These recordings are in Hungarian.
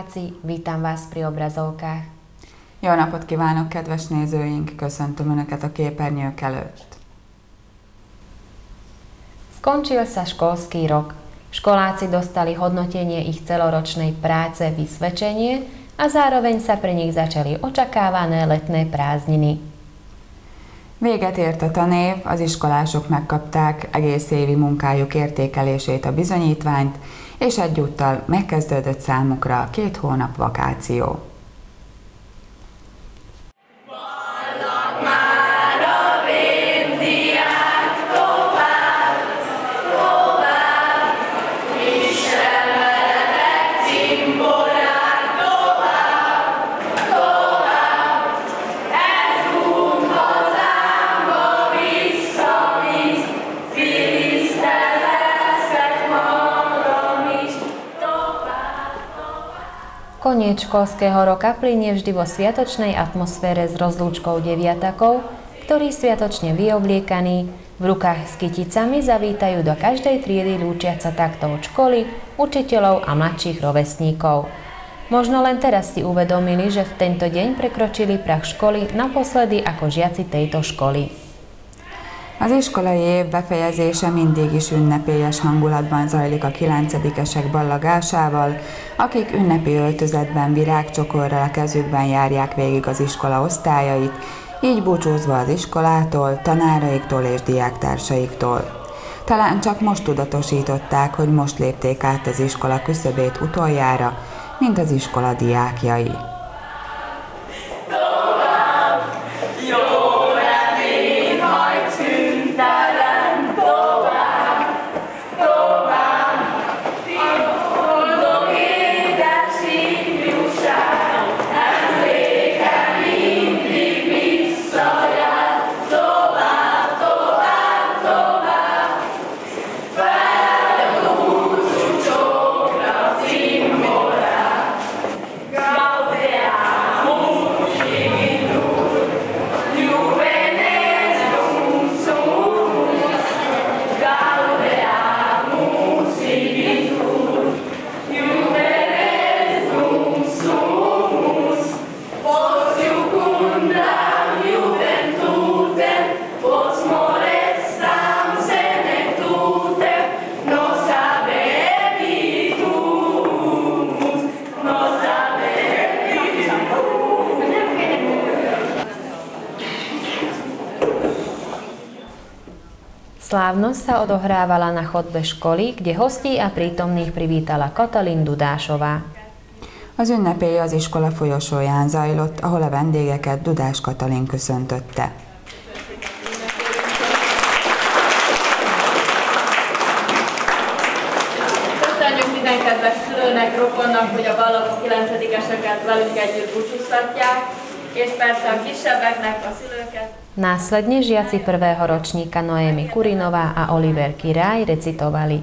Diváci, vítam vás pri obrazovkách. Jó napot kívánok, kedves nézőink! Köszöntöm Önöket a képernyők előtt. Skončil sa školský rok. Školáci dostali hodnotenie ich celoročnej práce vysvedčenie a zároveň sa pre nich začali očakávané letné prázdniny. Véget ért a tanév, az iskolások megkapták egész évi munkájuk értékelését, a bizonyítványt, és egyúttal megkezdődött számukra két hónap vakáció. Koniec školského roka plinie vždy vo sviatočnej atmosfére s rozlúčkou deviatakov, ktorí sviatočne vyobliekaní, v rukách s kyticami zavítajú do každej triedy lúčiať sa takto od školy, učiteľov a mladších rovesníkov. Možno len teraz si uvedomili, že v tento deň prekročili prach školy naposledy ako žiaci tejto školy. Az iskolai év befejezése mindig is ünnepélyes hangulatban zajlik a kilencedikesek ballagásával, akik ünnepi öltözetben virágcsokorral a kezükben járják végig az iskola osztályait, így búcsúzva az iskolától, tanáraiktól és diáktársaiktól. Talán csak most tudatosították, hogy most lépték át az iskola küszöbét utoljára, mint az iskola diákjai. Slávnosť sa odohrávala na chodbe školy, kde hostí a prítomných privítala Katalin Dudásová. Az ünnepély az iskola folyosóján zajlott, ahol a vendégeket Dudás Katalin köszöntötte. Köszönjük minden kedves szülőnek, rokonnak, hogy a ballagos 9-eseket velünk együtt búcsúztatják, és persze a kisebbeknek, a szülőket. Následne žiaci prvého ročníka Noémi Kurinová a Oliver Király recitovali.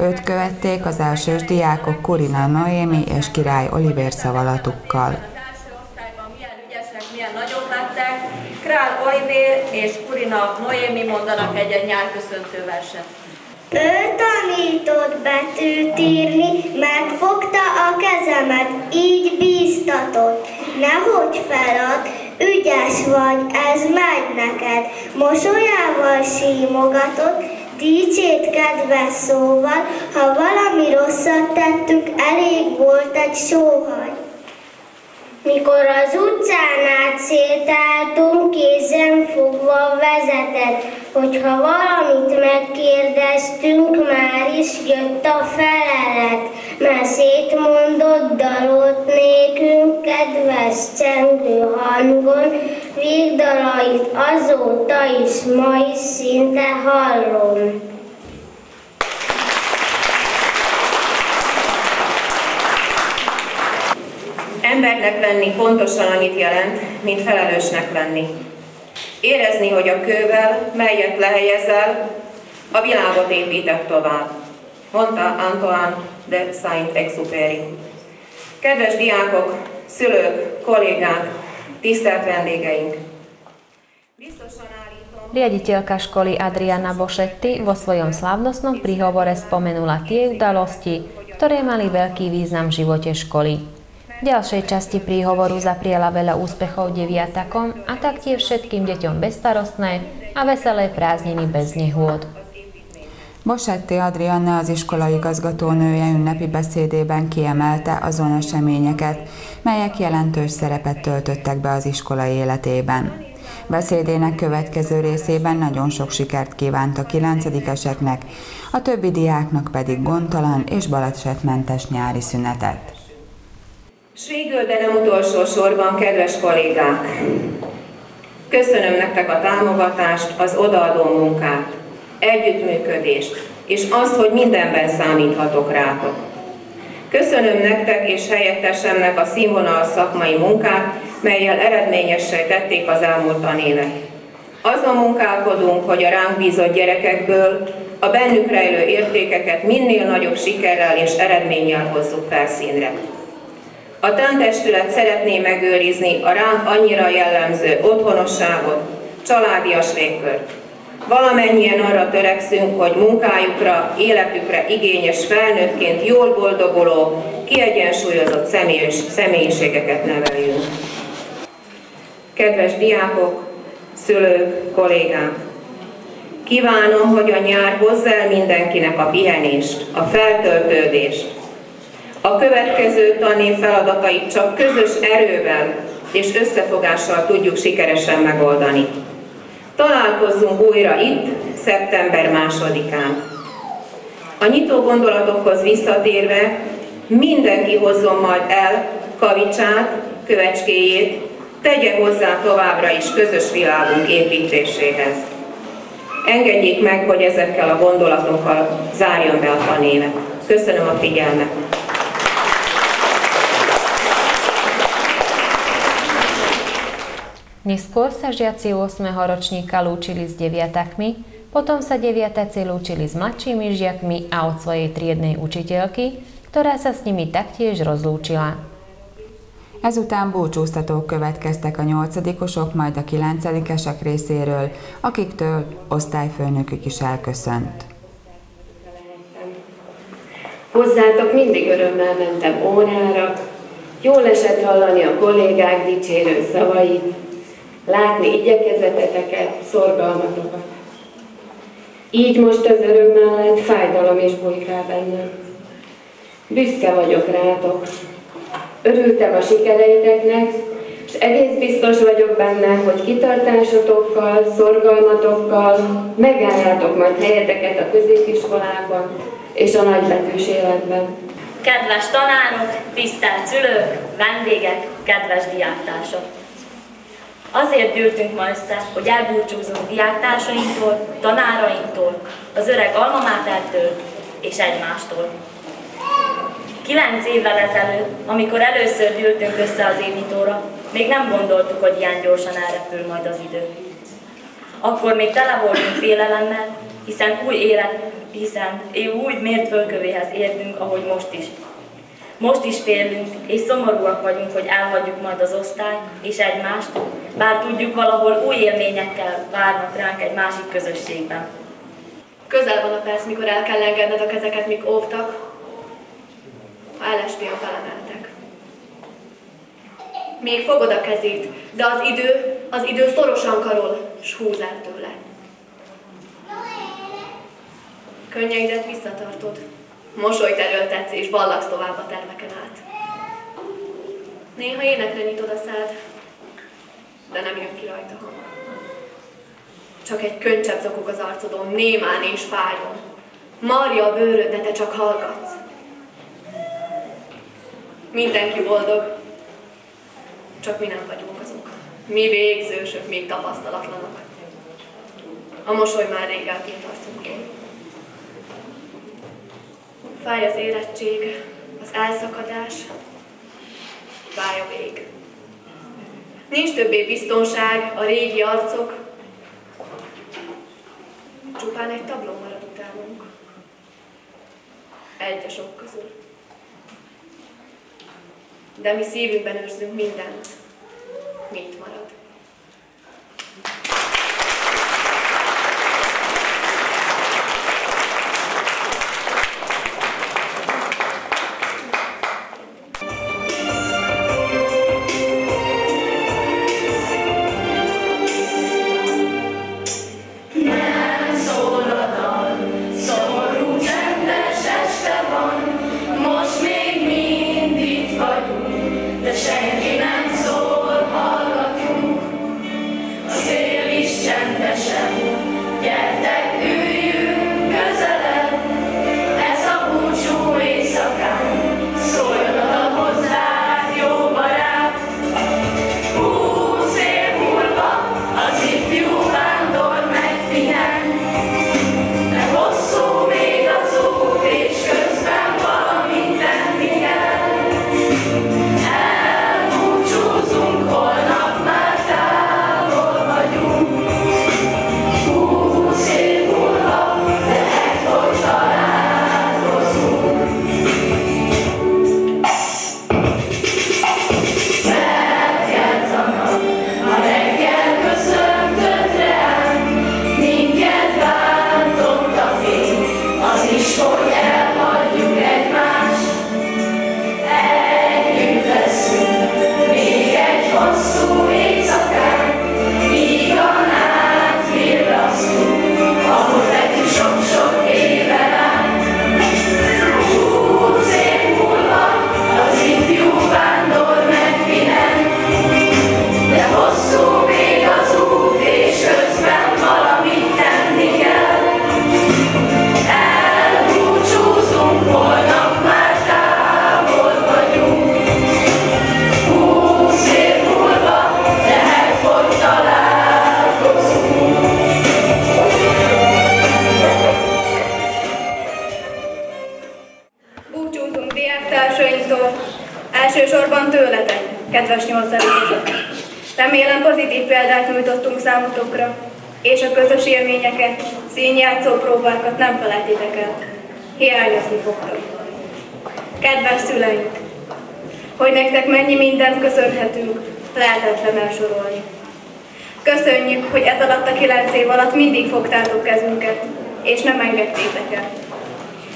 Őt követték az elsős diákok Kurina Noémi és Király Oliver szavalatukkal. Az első osztályban milyen ügyesek, milyen nagyok lettek. Král Oliver és Kurina Noémi mondanak egy-egy nyárköszöntő verset. Ő tanított betűt írni, megfogta a kezemet, így bíztatott. Nehogy felad, ügyes vagy, ez megy neked. Mosolyával símogatott, dicsét kedves szóval, ha valami rosszat tettünk, elég volt egy sóhagy. Mikor az utcán átsétáltunk, kézen fogva vezetett, hogyha valamit megkérdeztünk, már is jött a felelet, mert szétmondott dalolt nékünk kedves csengő hangon, végdalait azóta is, ma is szinte hallom. Embernek lenni pontosan annyit jelent, mint felelősnek lenni. Érezni, hogy a kővel, melyet lehelyezel, a világot épített tovább, mondta Antoine de Saint-Exupéry. Kedves diákok, szülők, kollégák, tisztelt vendégeink! Biztosan állítom, Riaditeľka školy Adriana Bošetti vo svojom slávnostnom príhovore spomenula tie udalosti, ktoré mali veľký význam v živote školy. Ďalšej časti príhovoru zapriela veľa úspechov deviatakom a taktiež všetkým deťom bezstarostné a veselé prázdniny bez nehôd. Bosetti Adrianna az iskola igazgatónője ünnepi beszédében kiemelte azon eseményeket, melyek jelentős szerepet töltöttek be az iskola életében. Beszédének következő részében nagyon sok sikert kívánt a kilencedikeseknek, a többi diáknak pedig gondtalan és balesetmentes nyári szünetet. S végül, de nem utolsó sorban, kedves kollégák! Köszönöm nektek a támogatást, az odaadó munkát, együttműködést, és azt, hogy mindenben számíthatok rátok. Köszönöm nektek és helyettesemnek a színvonal szakmai munkát, melyel eredményessé tették az elmúlt tanévet. Azon munkálkodunk, hogy a ránk bízott gyerekekből a bennük rejlő értékeket minél nagyobb sikerrel és eredménnyel hozzuk felszínre. A tántestület szeretné megőrizni a ránk annyira jellemző otthonosságot, családias légkört. Valamennyien arra törekszünk, hogy munkájukra, életükre igényes felnőttként jól boldoguló, kiegyensúlyozott személyis, személyiségeket neveljünk. Kedves diákok, szülők, kollégák! Kívánom, hogy a nyár hozza el mindenkinek a pihenést, a feltöltődést. A következő tanév feladatait csak közös erővel és összefogással tudjuk sikeresen megoldani. Találkozzunk újra itt, szeptember másodikán. A nyitó gondolatokhoz visszatérve, mindenki hozzon majd el kavicsát, kövecskéjét, tegye hozzá továbbra is közös világunk építéséhez. Engedjék meg, hogy ezekkel a gondolatokkal zárjam be a tanévet. Köszönöm a figyelmet! Neskôr sa žiaci 8. ročníka lúčili s deviatakmi, potom sa deviataci lúčili s mladšími žiakmi a od svojej triednej učiteľky, ktorá sa s nimi taktiež rozlúčila. Ezután búcsúztatók következtek a nyolcadikosok, majd a kilencedikesek részéről, akiktől osztályfőnökük is elköszönt. Hozzátok mindig örömmel mentem órára, jól esett hallani a kollégák dicsérő szavait, látni igyekezeteteket, szorgalmatokat. Így most az öröm mellett fájdalom is bujkál bennem. Büszke vagyok rátok. Örültem a sikereiteknek, és egész biztos vagyok benne, hogy kitartásotokkal, szorgalmatokkal megálljátok majd helyeteket a középiskolában és a nagybetűs életben. Kedves tanárok, tisztelt szülők, vendégek, kedves diáktársak! Azért gyűltünk ma össze, hogy elbúcsúzunk diáktársainktól, tanárainktól, az öreg almamátertől és egymástól. Kilenc évvel ezelőtt, amikor először gyűltünk össze az évitóra, még nem gondoltuk, hogy ilyen gyorsan elrepül majd az idő. Akkor még tele voltunk félelemmel, hiszen új élet, hiszen új mértfölkövéhez értünk, ahogy most is. Most is félünk, és szomorúak vagyunk, hogy elhagyjuk majd az osztály és egymást, bár tudjuk valahol új élményekkel várnak ránk egy másik közösségben. Közel van a perc, mikor el kell engedned a kezeket, mik óvtak, ha elestél, felemeltek. Még fogod a kezét, de az idő, az idő szorosan karol, s húz el tőle. Könnyeidet visszatartod, Mosolyt erőltetsz és ballagsz tovább a termeken át. Néha énekre nyitod a szád, de nem jön ki rajta hang. Csak egy könycsepp zokog az arcodon, némán és fájjon. Marja a bőröd, de te csak hallgatsz. Mindenki boldog, csak mi nem vagyunk azok. Mi végzősök, még tapasztalatlanok. A mosoly már rég eltűnt arcunkról. Fáj az érettség, az elszakadás, fáj a vég. Nincs többé biztonság, a régi arcok, csupán egy tabló marad utánunk. Egy a sok közül. De mi szívünkben őrzünk mindent, mit marad.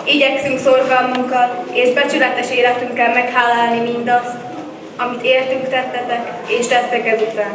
Igyekszünk szorgalmunkkal és becsületes életünkkel meghálálni mindazt, amit értünk tettetek és tesztek ezután.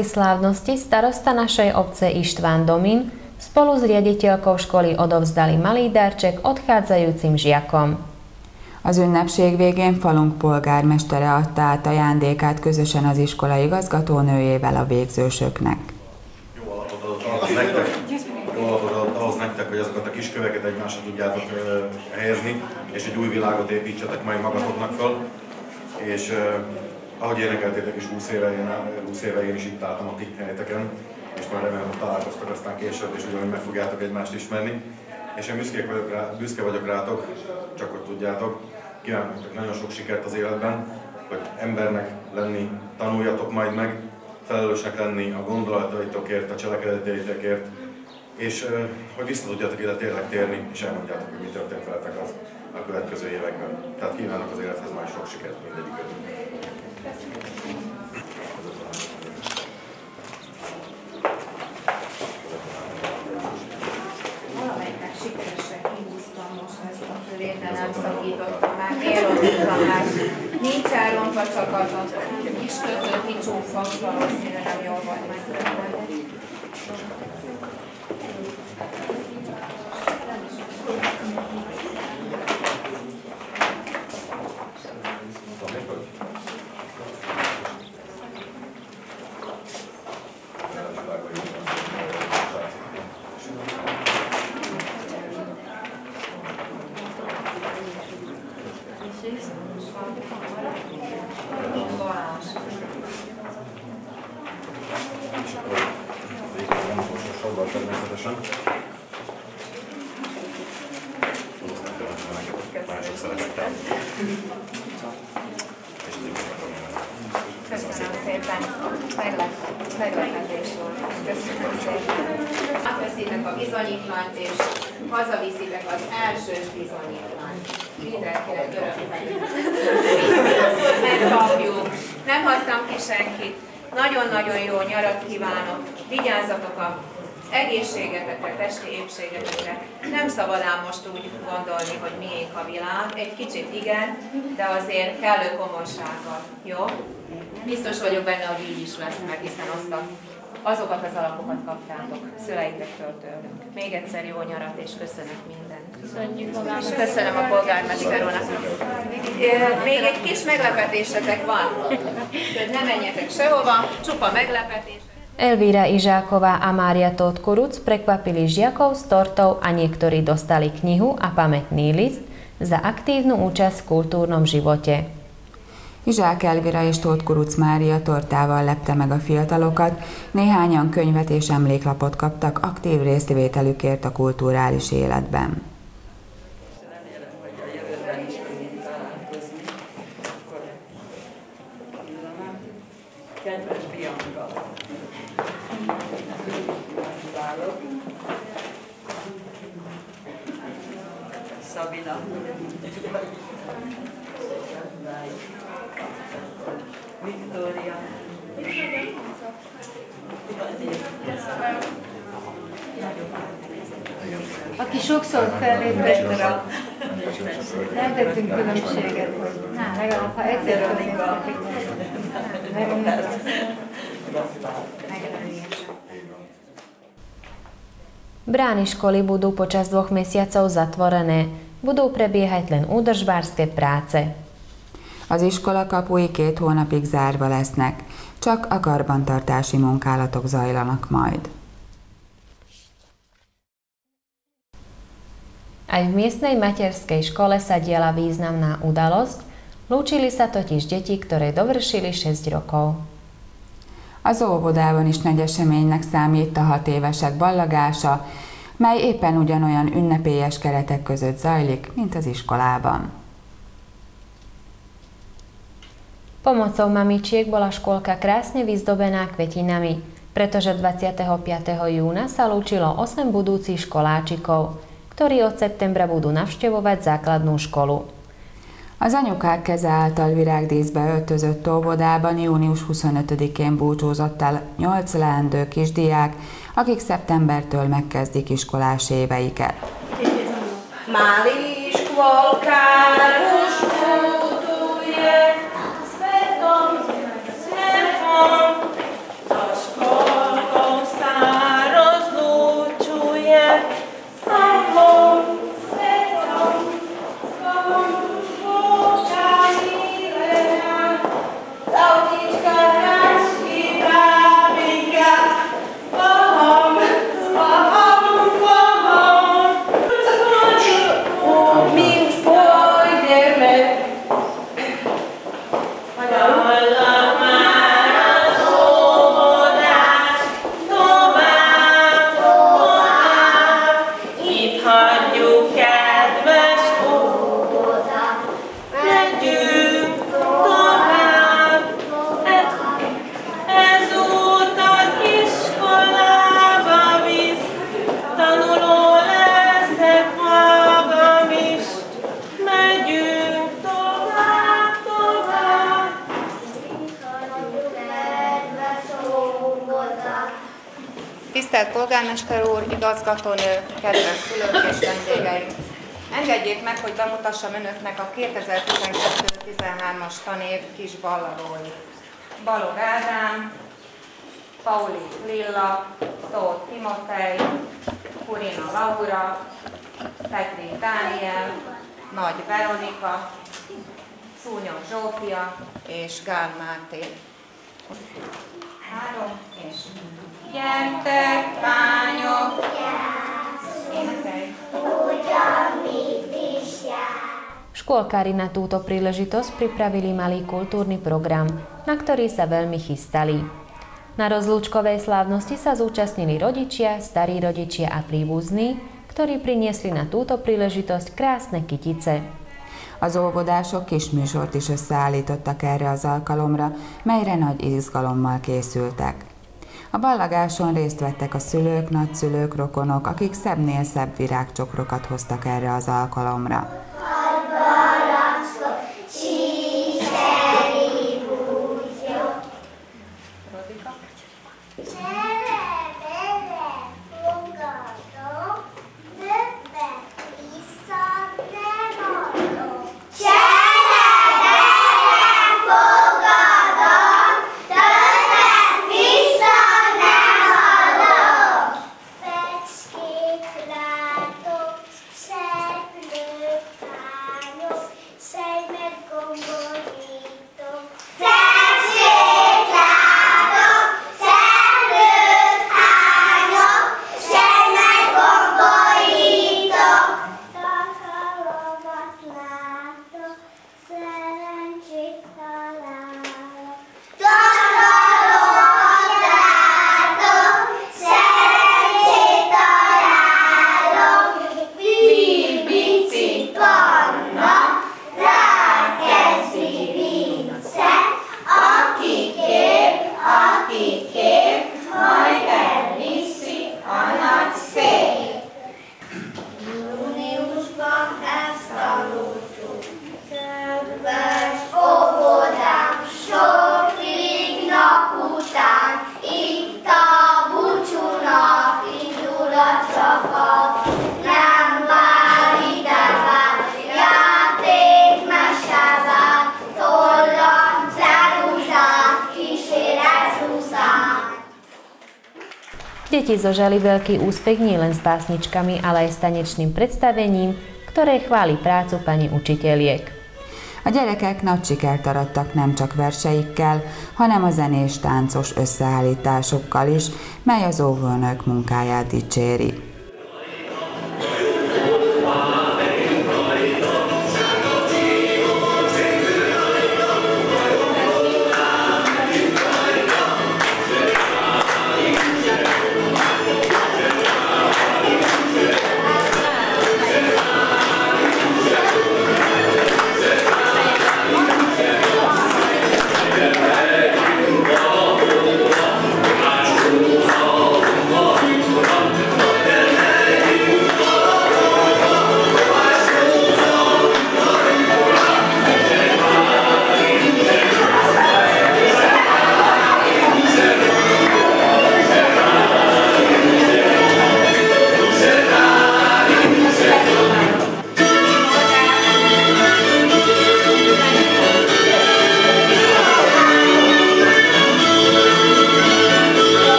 Konci slávnosti starosta našej obce Ištván Domin spolu s riaditeľkou školy odovzdali malý darček odchádzajúcim žiakom. Az ünnepség végén falunk polgármestere adta át ajándékát közösen az iskola igazgatónőjével a végzősöknek. Jó alapot adott ahhoz nektek, jó alapot adott ahhoz nektek, hogy azokat a kis köveket egymásra tudjátok helyezni, és egy új világot építsetek majd magatoknak föl. És ahogy énekeltétek is 20 éve, én, 20 éve én is itt álltam a ti helyeteken, és már remélem, hogy találkoztak aztán később, és ugyanúgy meg fogjátok egymást ismerni. És én büszke vagyok, rá, büszke vagyok rátok, csak hogy tudjátok, kívánok nagyon sok sikert az életben, hogy embernek lenni tanuljatok majd meg, felelősnek lenni a gondolataitokért, a cselekedeteitekért, és hogy vissza tudjatok ide tényleg térni, és elmondjátok, hogy mi történt veletek az a következő években. Tehát kívánok az élethez majd sok sikert mindegyikőtök. Nincs elrontva csak az a kis kötő kicsúfa, valószínűleg nem jól volt megtörténni. egészségetekre, testi épségetekre. Nem szabad ám most úgy gondolni, hogy miénk a világ. Egy kicsit igen, de azért kellő komolysággal. Jó? Biztos vagyok benne, hogy így is lesz meg, hiszen azt a, azokat az alapokat kaptátok szüleitektől tőlünk. Még egyszer jó nyarat, és köszönök mindent. Köszönjük Köszönöm a polgármester úrnak. Még egy kis meglepetésetek van, hogy ne menjetek sehova, csupa meglepetés. Elvíra Ižáková a Mária Totkuruc prekvapili žiakov s tortou a niektorí dostali knihu a pamätný list za aktívnu účasť v kultúrnom živote. Izsák Elvira és Tóth Kuruc Mária tortával lepte meg a fiatalokat, néhányan könyvet és emléklapot kaptak aktív részvételükért a kulturális életben. Sokszor fellépett rá, nem tettünk különbséget, hogy legalább ha egyszer fellépett, Brány školy budú počas dvoch mesiacov zatvorené. Budú prebiehať len údržbárske práce. Az iskola kapui két hónapig zárva lesznek, csak a karbantartási munkálatok zajlanak majd. Aj v miestnej materskej škole sa diela významná udalosť, lúčili sa totiž deti, ktoré dovršili 6 rokov. Az óvodában is nagy eseménynek számít a hat évesek ballagása, mely éppen ugyanolyan ünnepélyes keretek között zajlik, mint az iskolában. Pomocou mamičiek bola škôlka krásne vyzdobená kvetinami, pretože 25. júna sa lúčilo 8 budúcich školáčikov, ktorí od septembra budú navštevovať základnú školu. Az anyukák keze által virágdíszbe öltözött óvodában június 25-én búcsúzott el 8 leendő kisdiák, akik szeptembertől megkezdik iskolás éveiket. Škôlkáros putuje Tisztelt polgármester úr, igazgatónő, kedves szülők és vendégeim! Engedjék meg, hogy bemutassam önöknek a 2012-13-as tanév kis balladóit. Balog Ádám, Pauli Lilla, Tóth Timotej, Kurina Laura, Petri Dániel, Nagy Veronika, Szúnyog Zsófia és Gál Máté. Három és Gyertek, lányok! Énekelj! Škôlkári na túto príležitosť pripravili malý kultúrny program, na ktorý sa veľmi chystali. Na rozlúčkovej slávnosti sa zúčastnili rodičia, starí rodičia a príbuzní, ktorí priniesli na túto príležitosť krásne kytice. Az óvodások kis műsort is összeállítottak erre az alkalomra, melyre nagy izgalommal készültek. A ballagáson részt vettek a szülők, nagyszülők, rokonok, akik szebbnél szebb virágcsokrokat hoztak erre az alkalomra. Deti zožali veľký úspech nielen s básničkami, ale aj s tanečným predstavením, ktoré chváli prácu pani učiteľiek. A gyerekek nagy sikert arattak nem csak verseikkel, hanem a zenés táncos összeállításokkal is, mely az óvónők munkáját dicséri.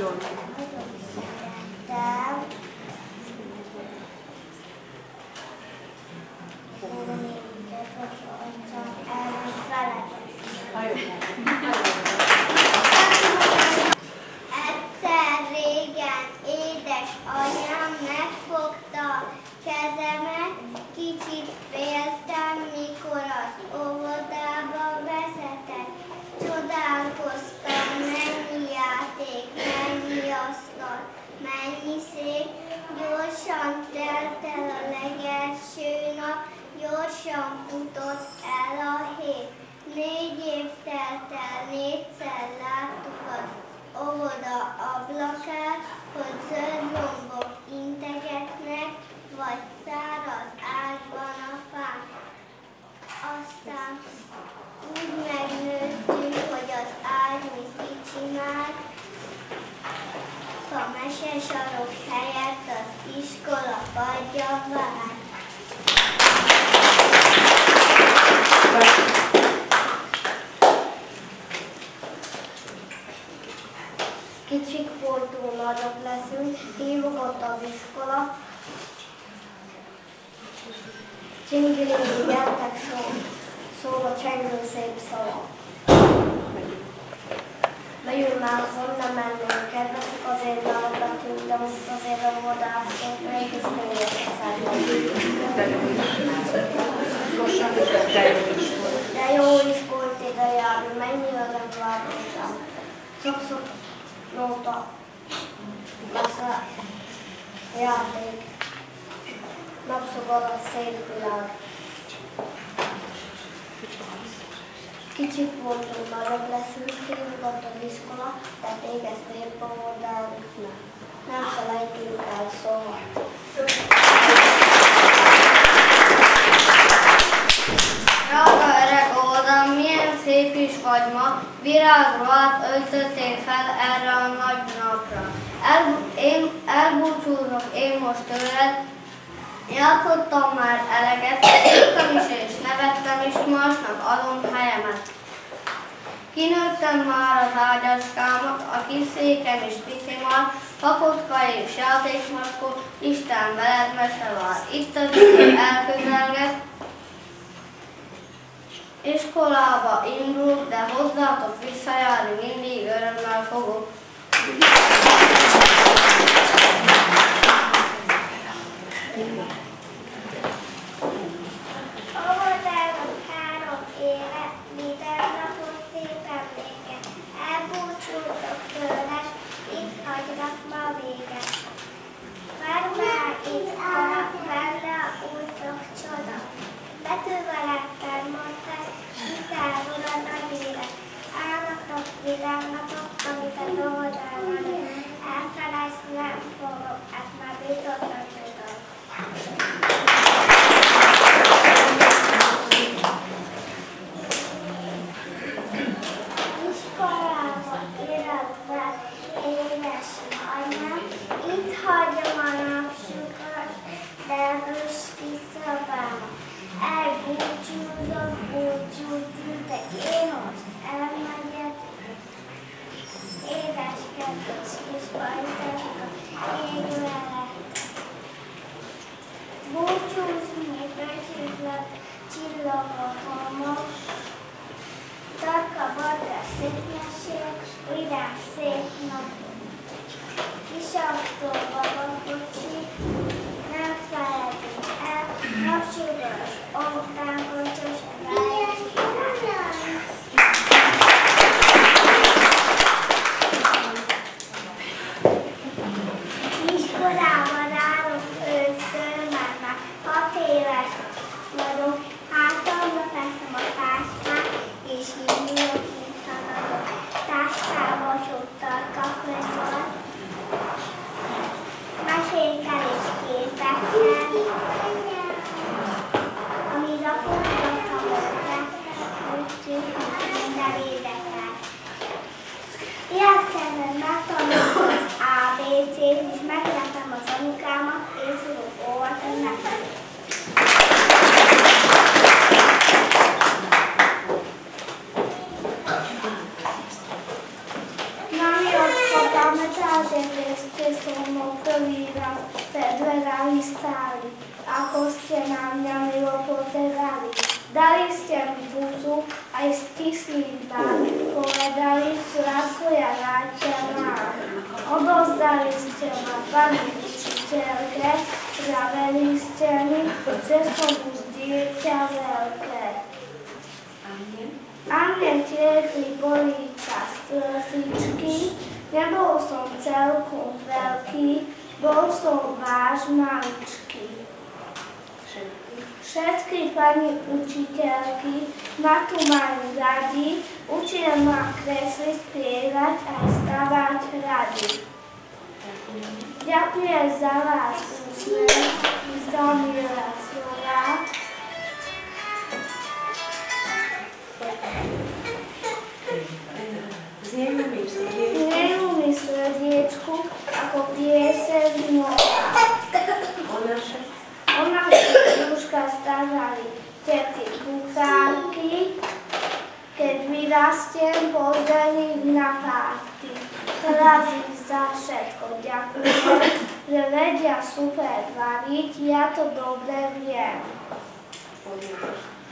Nagyon. De minket hasonlítom Egyszer régen édes anyám megfogta a kezemet, kicsit féltem, mikor az óvodába vezetett. Csodálkoztam, mennyi játék, mennyi asztal, mennyi szék, gyorsan telt el a legelső nap, gyorsan futott el a hét. Négy év telt el, négyszer láttuk az óvoda ablakát, hogy zöld lombok integetnek, vagy száraz ágban a fák. Aztán úgy megnőttünk, hogy az ágy mit kicsinált, a mesesarok helyett az iskola padja vált. Kicsik voltunk, nagyok leszünk, hívogott az iskola. Csingilingi gyertek szó, szól a csengő szép szava. Bejön már honnan mennünk, kedvesek azért válogattunk, de most azért a vadászunk, mégis könyvek De jó is volt ide járni, mennyi öröm vártam. Sokszor nóta, lesz a játék, napszobor a szép világ. Kicsik voltunk, nagyobb leszünk, hívott az iskola, de téged szép óvodának nem. Nem felejtünk el szóval. Drága óvoda, milyen szép is vagy ma, virágruhát öltöttél fel erre a nagy napra. El, én elbúcsúzok én most tőled, játszottam már eleget, írtam is és nevettem is, másnak adom helyemet. Kinőttem már az ágyaskámat, a kis székem is pici már, pakotka és játékmaskó, Isten veled mese vár. Itt az elközelget, iskolába indulok, de hozzátok visszajárni mindig örömmel fogok. Tőled, itt benne a új sok csoda. Betűvelekkel mondták, kitávol a nagy élet. Álmatok, világnatok, amit a óvodában elfelejteni nem fogok, ezt már biztosan tudom. Iskolába iratva édes anyám, itt hagyom a napsukat, de most kiszabálom. Elbúcsúzom és nebol som celkom veľký, bol som váš maličký. Všetky pani učiteľky ma tu majú radi, učia ma kresliť, spievať a stavať rady. Ďakujem za vás úsmev, za milé slova, ako pieseň moja. O naše brúška stažali tety kuchárky, keď vyrastiem, pozreli na párty. Teraz ich za všetko ďakujem, že vedia super variť, ja to dobre viem.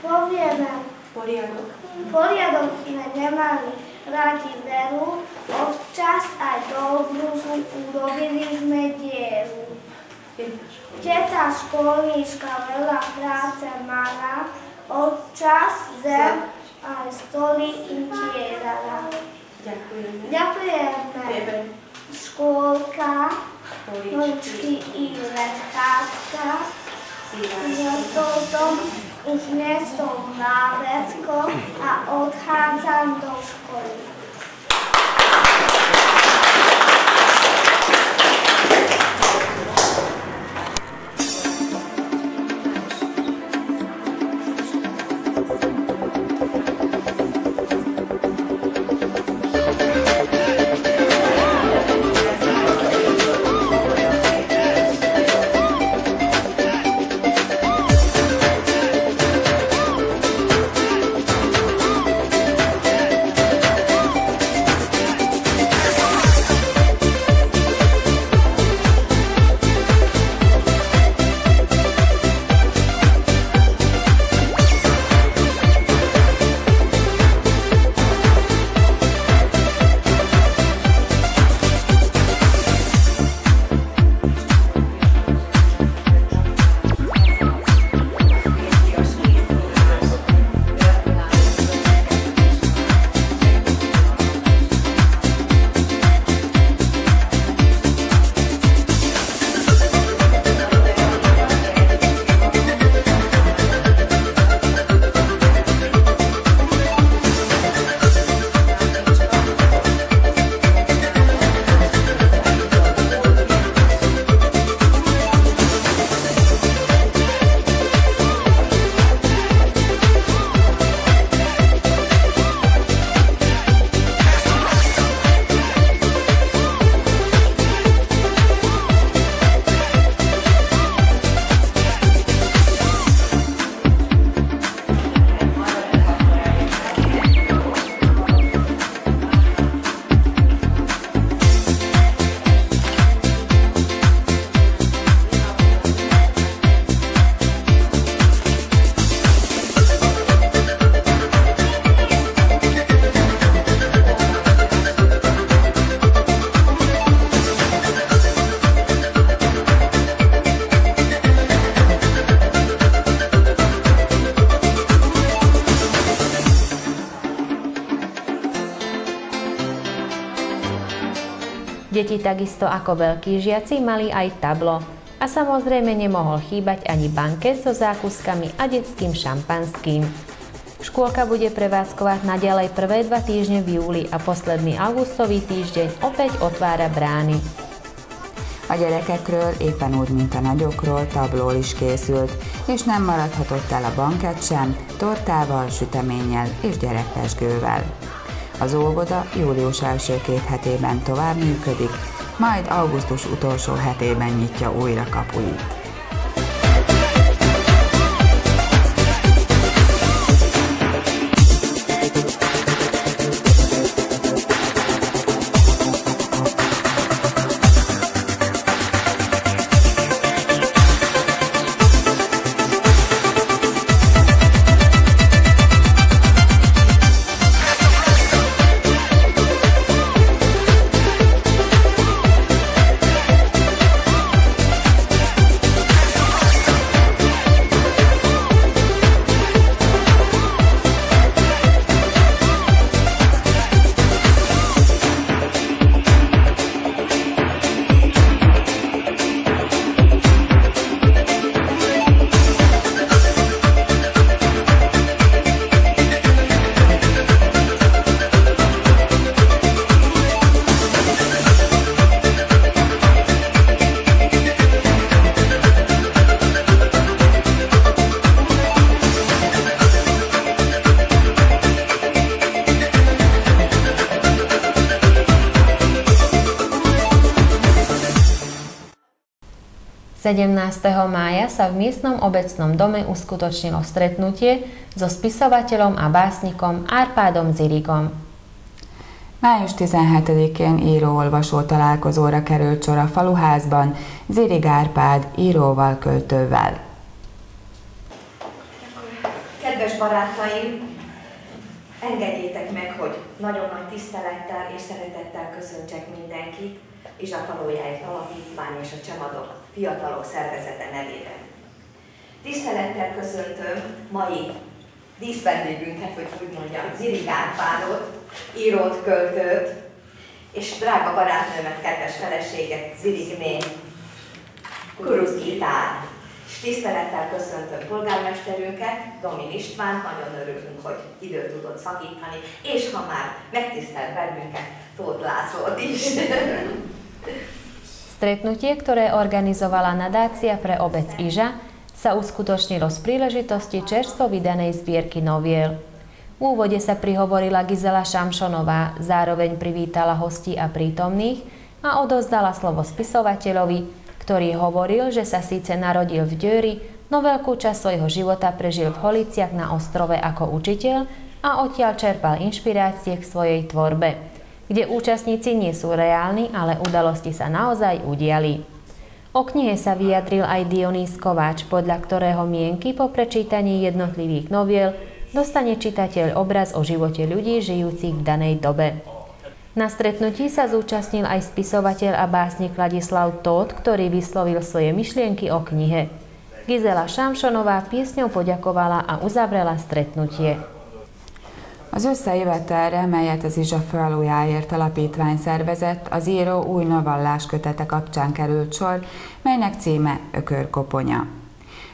Povieme, Poriadok. Poriadok sme nemali radi veru, občas aj do obrusu urobili sme dieru. Teta školníčka veľa práce mala, občas zem aj stoly utierala. Ďakujeme. Ďakujeme. Škôlka, nočky i letkátka. Zostal som, už nie som mládecko a odchádzam do školy. Deti takisto ako veľkí žiaci mali aj tablo. A samozrejme nemohol chýbať ani banket so zákuskami a detským šampanským. Škôlka bude prevádzkovať naďalej prvé dva týždne v júli a posledný augustový týždeň opäť otvára brány. A gyerekekről éppen úgy, mint a nagyokról tablól is készült, és nem maradhatott el a banket sem, tortával, süteménnyel és gyerekpesgővel. Az óvoda július első két hetében tovább működik, majd augusztus utolsó hetében nyitja újra kapuit. 17. mája sa v miestnom obecnom dome uskutočnilo stretnutie so spisovateľom a básnikom Árpádom Zirigom. Május 17-én író-olvasó találkozóra került sor a faluházban Zirig Árpád íróval, költővel. Kedves barátaim, engedjétek meg, hogy nagyon nagy tisztelettel és szeretettel köszöntsek mindenkit, és a Falujáért Alapítvány és a Csemadok Fiatalok Szervezete nevében. Tisztelettel köszöntöm mai díszvendégünket, hogy úgy mondjam, Ziri Gárpádot, írót, költőt, és drága barátnőmet, kedves feleséget, Zirigné Kurusz Gitár. És tisztelettel köszöntöm polgármesterünket, Domin István, nagyon örülünk, hogy időt tudott szakítani, és ha már megtisztelt bennünket, Tóth Lászlót is. Stretnutie, ktoré organizovala nadácia pre obec Iža, sa uskutočnilo z príležitosti čerstvo vydanej zbierky noviel. V úvode sa prihovorila Gizela Šamšonová, zároveň privítala hostí a prítomných a odozdala slovo spisovateľovi, ktorý hovoril, že sa síce narodil v Döri, no veľkú časť svojho života prežil v Holiciach na ostrove ako učiteľ a odtiaľ čerpal inšpirácie k svojej tvorbe kde účastníci nie sú reálni, ale udalosti sa naozaj udiali. O knihe sa vyjadril aj Dionís Kováč, podľa ktorého mienky po prečítaní jednotlivých noviel dostane čitateľ obraz o živote ľudí žijúcich v danej dobe. Na stretnutí sa zúčastnil aj spisovateľ a básnik Ladislav Tóth, ktorý vyslovil svoje myšlienky o knihe. Gizela Šamšonová piesňou poďakovala a uzavrela stretnutie. Az összejövetelre, melyet az Izsa falujáért alapítvány szervezett, az író új novallás kötete kapcsán került sor, melynek címe Ökörkoponya.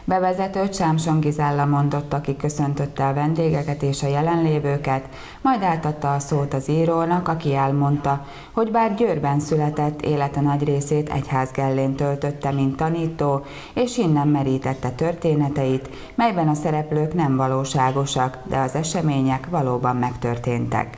Bevezetőt Sámson Gizella mondott, aki köszöntötte a vendégeket és a jelenlévőket, majd átadta a szót az írónak, aki elmondta, hogy bár Győrben született, élete nagy részét egyházgellén töltötte, mint tanító, és innen merítette történeteit, melyben a szereplők nem valóságosak, de az események valóban megtörténtek.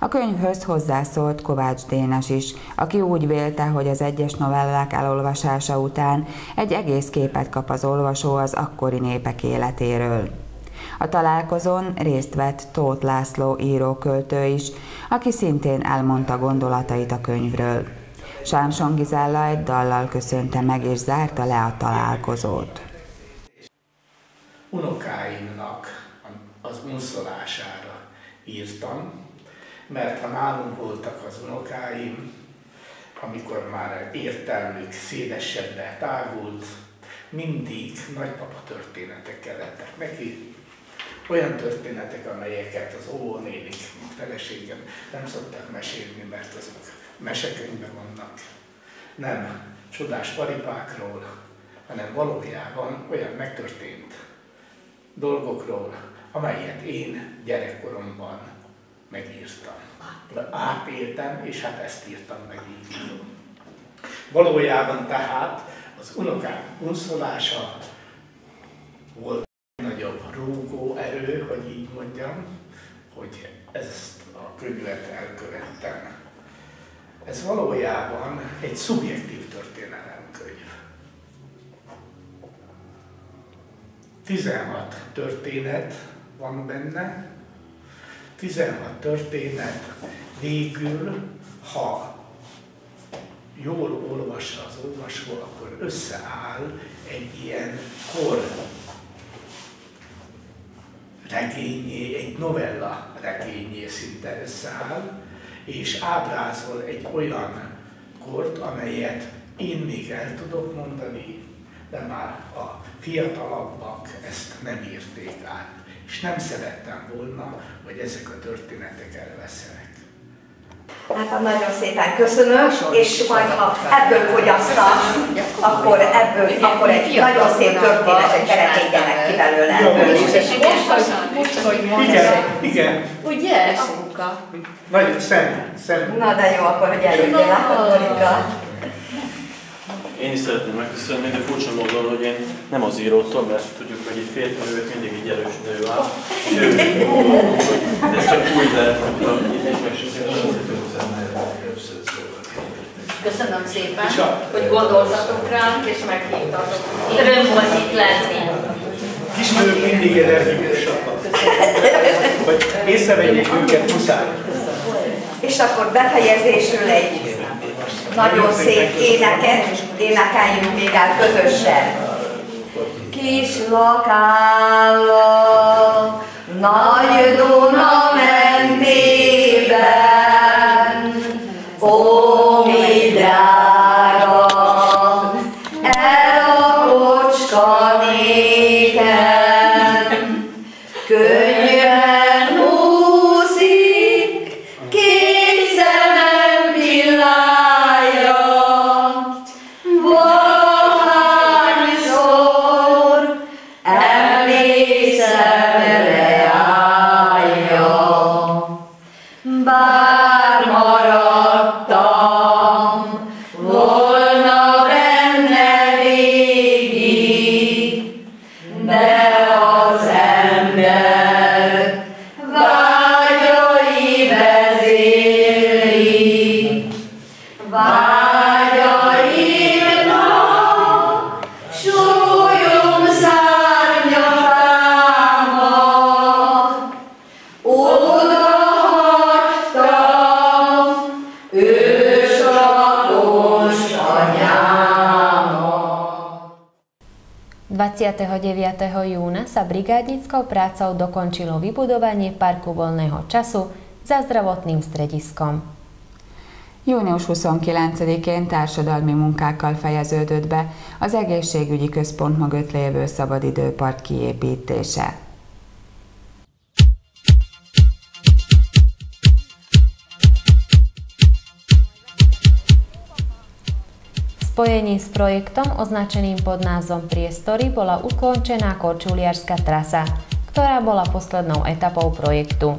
A könyvhöz hozzászólt Kovács Dénes is, aki úgy vélte, hogy az egyes novellák elolvasása után egy egész képet kap az olvasó az akkori népek életéről. A találkozón részt vett Tóth László íróköltő is, aki szintén elmondta gondolatait a könyvről. Sámson Gizella egy dallal köszönte meg és zárta le a találkozót. Unokáimnak az unszolására írtam, mert ha nálunk voltak az unokáim, amikor már értelmük szélesebbre tágult, mindig nagypapa történetek lettek neki, olyan történetek, amelyeket az óvónénik, a feleségem nem szoktak mesélni, mert azok mesekönyvben vannak. Nem csodás paripákról, hanem valójában olyan megtörtént dolgokról, amelyet én gyerekkoromban megírtam. Átéltem, és hát ezt írtam meg így. Valójában tehát az unokák unszolása volt nagyobb rúgó erő, hogy így mondjam, hogy ezt a könyvet elkövettem. Ez valójában egy szubjektív történelemkönyv. 16 történet van benne, 16 történet végül, ha jól olvassa az olvasó, akkor összeáll egy ilyen kor regényé, egy novella regényé szinte összeáll, és ábrázol egy olyan kort, amelyet én még el tudok mondani, de már a fiatalabbak ezt nem írték át. És nem szerettem volna, hogy ezek a történetek elveszenek. Hát nagyon szépen köszönöm, és majd ha ebből fogyasztasz, akkor ebből, akkor egy nagyon szép történetet kerekítjenek ki belőle ebből is. Igen, igen. Ugye, apuka? Nagyon szem, szem. Na de jó, akkor hogy eljöttél, látod, Monika? Én is szeretném megköszönni, de furcsa módon, hogy én nem az írótól, mert tudjuk, hogy egy férfi nőt mindig egy erős nő áll. Ez csak úgy lehet, hogy itt is Köszönöm szépen, hogy gondoltatok ránk és meghívtatok. Öröm volt itt lenni. Kisnők mindig energikusabbak. Hogy észrevegyék őket muszáj. És akkor befejezésül egy nagyon szép éneket énekeljünk még el közösen. Kis lakálló, nagy Duna mentében, 29. júna sa brigádnickou prácou dokončilo vybudovanie parku voľného času za zdravotným strediskom. Június 29-én társadalmi munkákkal fejeződött be az egészségügyi központ mögött lévő szabadidőpark kiépítése. Spojení s projektom označeným pod názvom Priestory bola ukončená korčuliarská trasa, ktorá bola poslednou etapou projektu.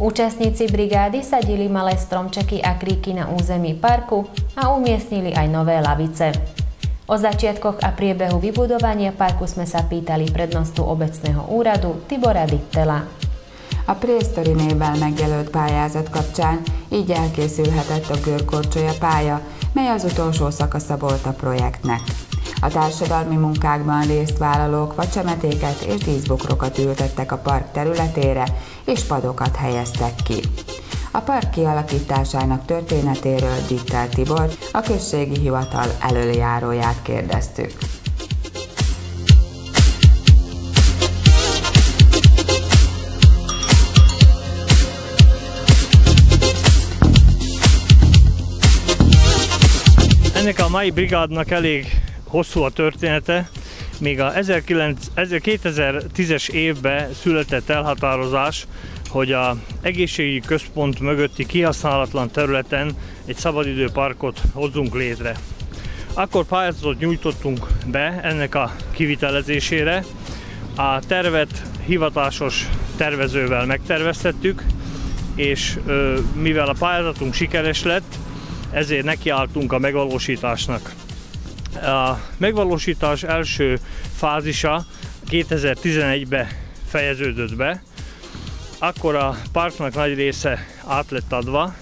Účastníci brigády sadili malé stromčeky a kríky na území parku a umiestnili aj nové lavice. O začiatkoch a priebehu vybudovania parku sme sa pýtali prednostu obecného úradu Tibora Dittela. A Présztori névvel megjelölt pályázat kapcsán így elkészülhetett a Görkorcsolya pálya, mely az utolsó szakasza volt a projektnek. A társadalmi munkákban részt vállalók vacsemetéket és díszbokrokat ültettek a park területére, és padokat helyeztek ki. A park kialakításának történetéről Dittel Tibor, a községi hivatal előjáróját kérdeztük. Ennek a mai brigádnak elég hosszú a története. Még a 2010-es évben született elhatározás, hogy a egészségügyi központ mögötti kihasználatlan területen egy szabadidőparkot hozzunk létre. Akkor pályázatot nyújtottunk be ennek a kivitelezésére. A tervet hivatásos tervezővel megterveztettük, és mivel a pályázatunk sikeres lett, ezért nekiálltunk a megvalósításnak. A megvalósítás első fázisa 2011-ben fejeződött be, akkor a parknak nagy része át lett adva,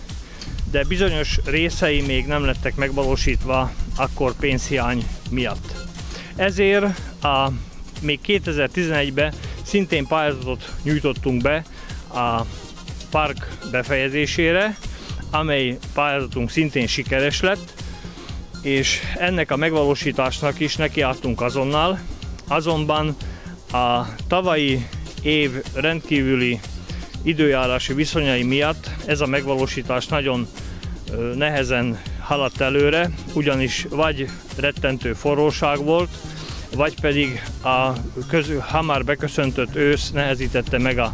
de bizonyos részei még nem lettek megvalósítva akkor pénzhiány miatt. Ezért a, még 2011-ben szintén pályázatot nyújtottunk be a park befejezésére, amely pályázatunk szintén sikeres lett, és ennek a megvalósításnak is nekiálltunk azonnal, azonban a tavalyi év rendkívüli időjárási viszonyai miatt ez a megvalósítás nagyon nehezen haladt előre, ugyanis vagy rettentő forróság volt, vagy pedig a közül hamar beköszöntött ősz nehezítette meg a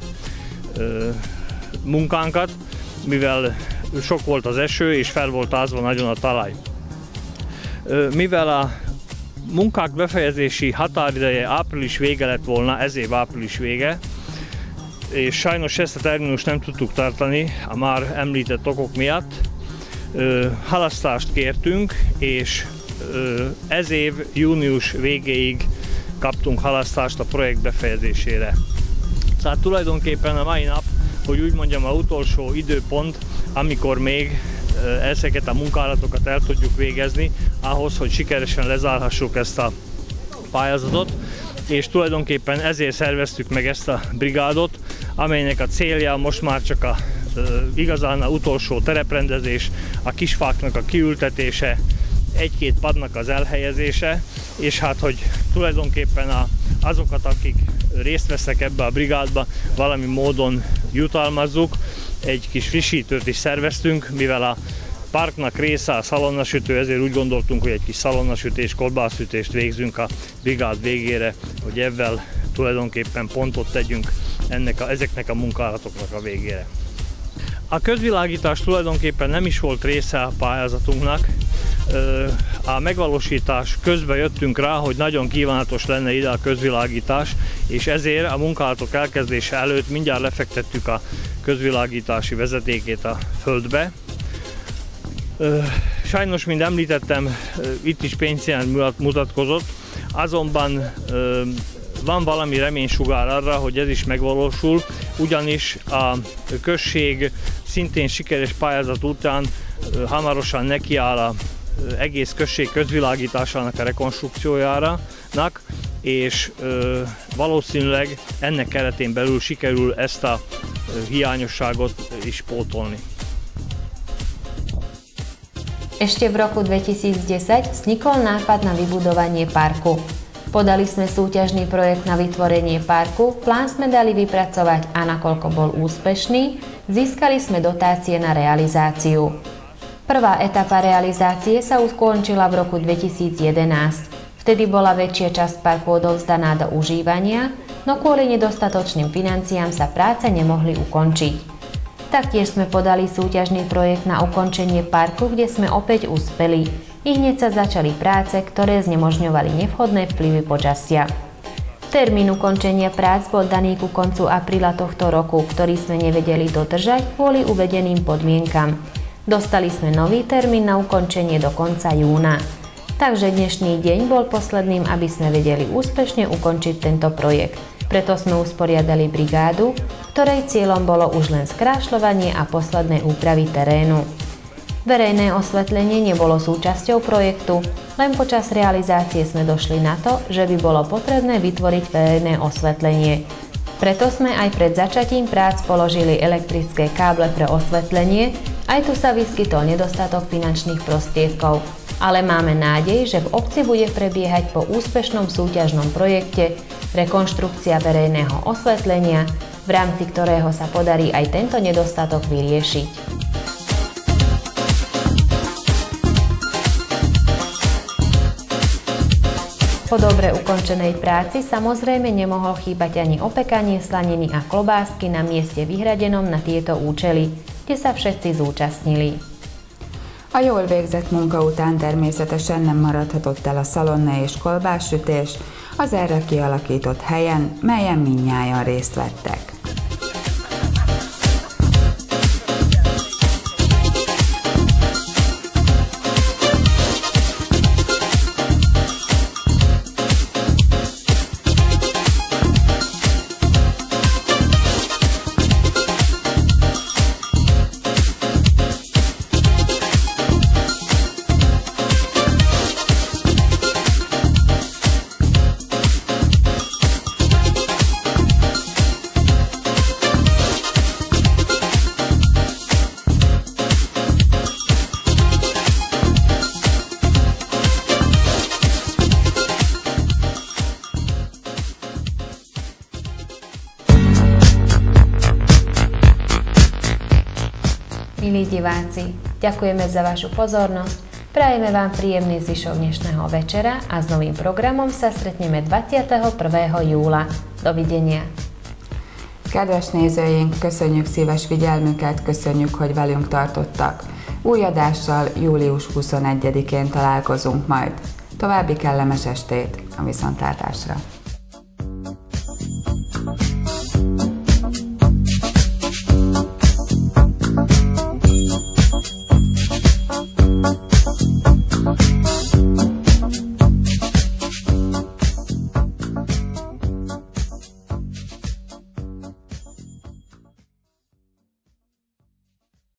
ö, munkánkat, mivel sok volt az eső és fel volt ázva nagyon a talaj. Mivel a munkák befejezési határideje április vége lett volna, ez év április vége, és sajnos ezt a terminust nem tudtuk tartani a már említett okok miatt. Halasztást kértünk, és ez év június végéig kaptunk halasztást a projekt befejezésére. Tehát tulajdonképpen a mai nap, hogy úgy mondjam, a utolsó időpont, amikor még ezeket a munkálatokat el tudjuk végezni, ahhoz, hogy sikeresen lezárhassuk ezt a pályázatot, és tulajdonképpen ezért szerveztük meg ezt a brigádot, amelynek a célja most már csak a igazán a utolsó tereprendezés, a kisfáknak a kiültetése, egy-két padnak az elhelyezése, és hát, hogy tulajdonképpen a, azokat, akik részt vesznek ebbe a brigádba, valami módon jutalmazzuk. Egy kis frissítőt is szerveztünk, mivel a parknak része a szalonnasütő, ezért úgy gondoltunk, hogy egy kis szalonnasütés, kolbászütést végzünk a brigád végére, hogy ebben tulajdonképpen pontot tegyünk ennek a, ezeknek a munkálatoknak a végére. A közvilágítás tulajdonképpen nem is volt része a pályázatunknak. A megvalósítás közben jöttünk rá, hogy nagyon kívánatos lenne ide a közvilágítás, és ezért a munkálatok elkezdése előtt mindjárt lefektettük a közvilágítási vezetékét a földbe. Sajnos, mint említettem, itt is pénzhiány mutatkozott, azonban van valami reménysugár arra, hogy ez is megvalósul, ugyanis a község szintén sikeres pályázat után hamarosan nekiáll a egész község közvilágításának a rekonstrukciójára, és valószínűleg ennek keretén belül sikerül ezt a hiányosságot is pótolni. Ešte v roku 2010 vznikol nápad na vybudovanie parku. Podali sme súťažný projekt na vytvorenie parku, plán sme dali vypracovať a nakoľko bol úspešný, získali sme dotácie na realizáciu. Prvá etapa realizácie sa ukončila v roku 2011. Vtedy bola väčšia časť parku odovzdaná do užívania, no kvôli nedostatočným financiám sa práce nemohli ukončiť. Taktiež sme podali súťažný projekt na ukončenie parku, kde sme opäť uspeli i hneď sa začali práce, ktoré znemožňovali nevhodné vplyvy počasia. Termín ukončenia prác bol daný ku koncu apríla tohto roku, ktorý sme nevedeli dodržať kvôli uvedeným podmienkam. Dostali sme nový termín na ukončenie do konca júna. Takže dnešný deň bol posledným, aby sme vedeli úspešne ukončiť tento projekt. Preto sme usporiadali brigádu, ktorej cieľom bolo už len skrášľovanie a posledné úpravy terénu. Verejné osvetlenie nebolo súčasťou projektu, len počas realizácie sme došli na to, že by bolo potrebné vytvoriť verejné osvetlenie. Preto sme aj pred začatím prác položili elektrické káble pre osvetlenie, aj tu sa vyskytol nedostatok finančných prostriedkov. Ale máme nádej, že v obci bude prebiehať po úspešnom súťažnom projekte rekonštrukcia verejného osvetlenia, v rámci ktorého sa podarí aj tento nedostatok vyriešiť. Po dobre ukončenej práci samozrejme nemohol chýbať ani opekanie slaniny a klobásky na mieste vyhradenom na tieto účely, kde sa všetci zúčastnili. A jól végzett munka után természetesen nem maradhatott el a szalonna és kolbássütés az erre kialakított helyen, melyen minnyáján részt vettek. Diváci, ďakujeme za vašu pozornosť, prajeme vám príjemný zvyšok dnešného večera a s novým programom sa stretneme 21. júla. Dovidenia! Kedves nézőink, köszönjük szíves figyelmüket, köszönjük, hogy velünk tartottak. Új adással július 21-én találkozunk majd. További kellemes estét a viszontlátásra!